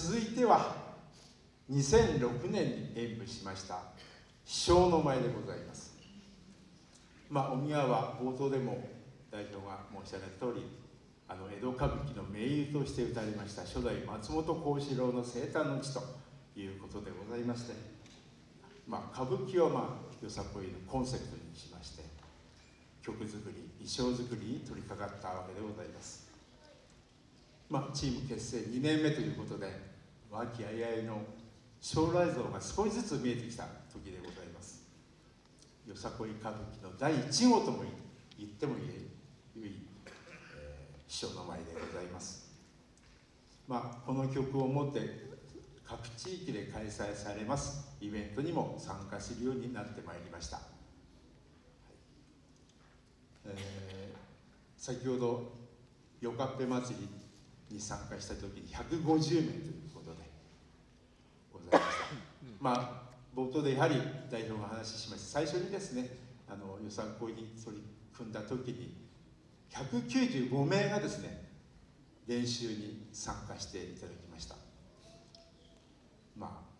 続いては2006年に演舞しました「師匠の舞」でございます。まあ、お宮は冒頭でも代表が申し上げた通りあの江戸歌舞伎の名優として歌われました初代松本幸四郎の生誕の地ということでございまして、まあ、歌舞伎を、まあ、よさこいのコンセプトにしまして曲作り衣装作りに取り掛かったわけでございます、まあ、チーム結成2年目ということで和気あいあいの将来像が少しずつ見えてきた時でございます。よさこい歌舞伎の第1号とも言ってもいい師匠の前でございます、まあ、この曲をもって各地域で開催されますイベントにも参加するようになってまいりました、はい。えー、先ほどよかっぺ祭りに参加した時に150名ということでございました。まあ冒頭でやはり代表が話しました。最初にですねあの予算会に取り組んだ時に195名がですね練習に参加していただきました。まあ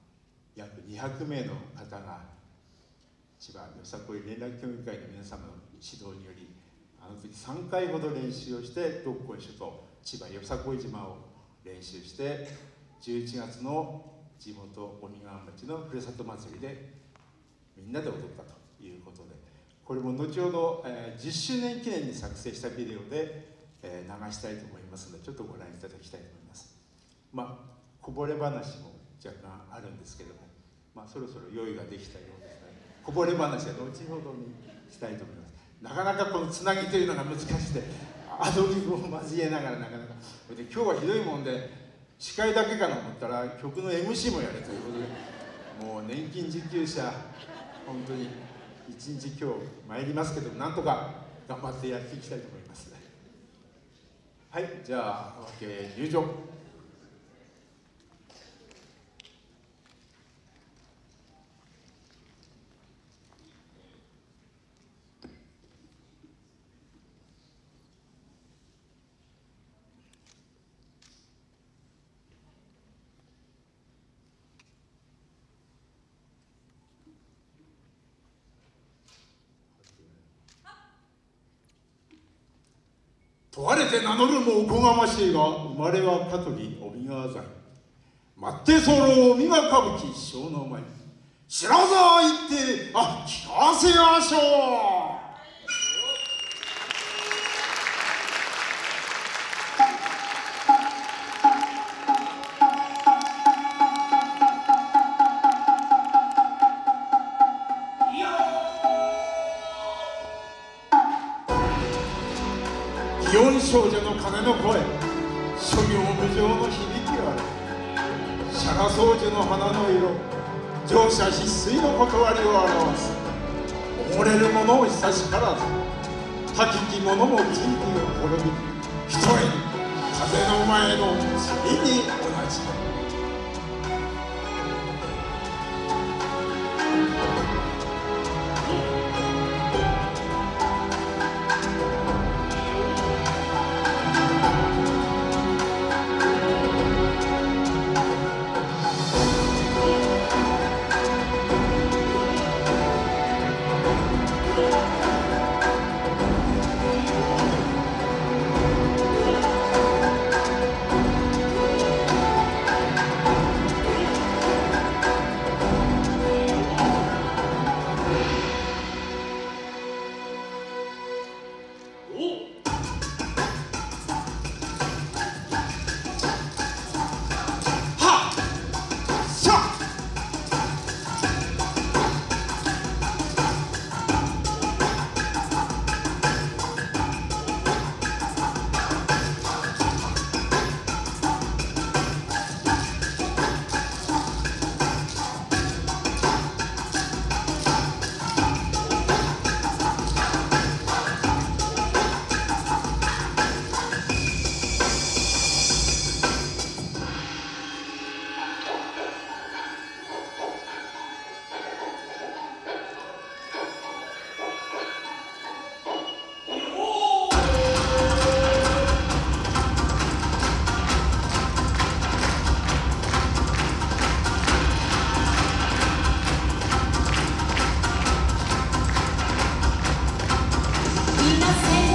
約200名の方が千葉よさこい連絡協議会の皆様の指導によりあの時3回ほど練習をしてどっこいしょと千葉よさこい島を練習して11月の地元鬼川町のふるさと祭りでみんなで踊ったということでこれも後ほど、えー、10周年記念に作成したビデオで、えー、流したいと思いますのでちょっとご覧いただきたいと思います。まあこぼれ話も若干あるんですけども、まあ、そろそろ用意ができたようですのでこぼれ話は後ほどにしたいと思います。なかなかこのつなぎというのが難しくてアドリブを交えながらなかなかで今日はひどいもんで司会だけかなと思ったら曲の MC もやるということでもう年金受給者本当に一日今日参りますけどなんとか頑張ってやっていきたいと思います。はいじゃあ OK 入場。問われて名乗るもおこがましいが生まれは香取帯川罪待って候帯川歌舞伎小の前白沢行ってあ聞かせましょう。少女の鐘の声。諸行無常の響きは釈迦僧侶の花の色。乗車必須の断りを表す。溺れる者を久しからず。吐きき者も地域を滅び。ひとえ風の前の塵に同じ Thank you.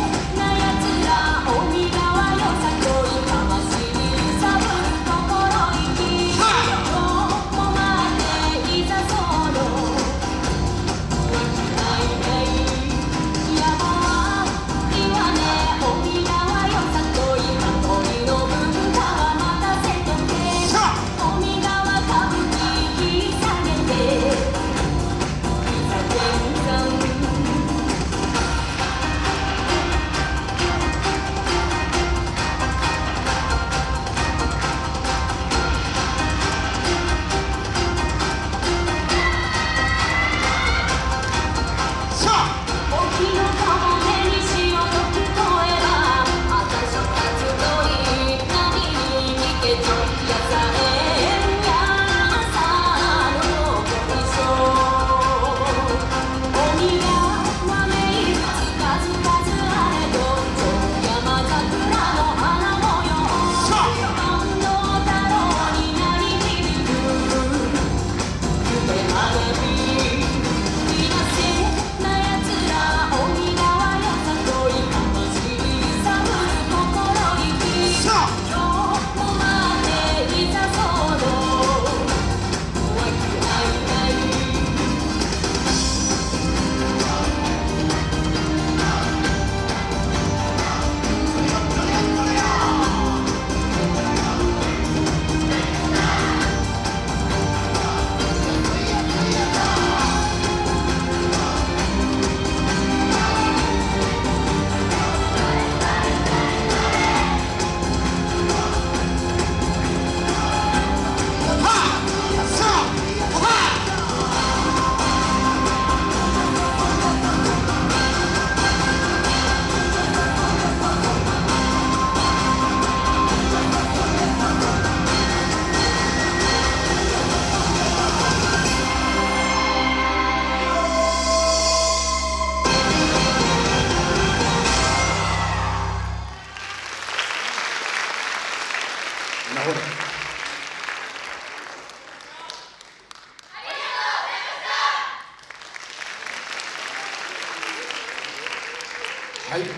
はい、え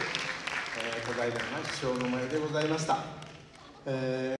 ー、小平が師匠の前でございました、えー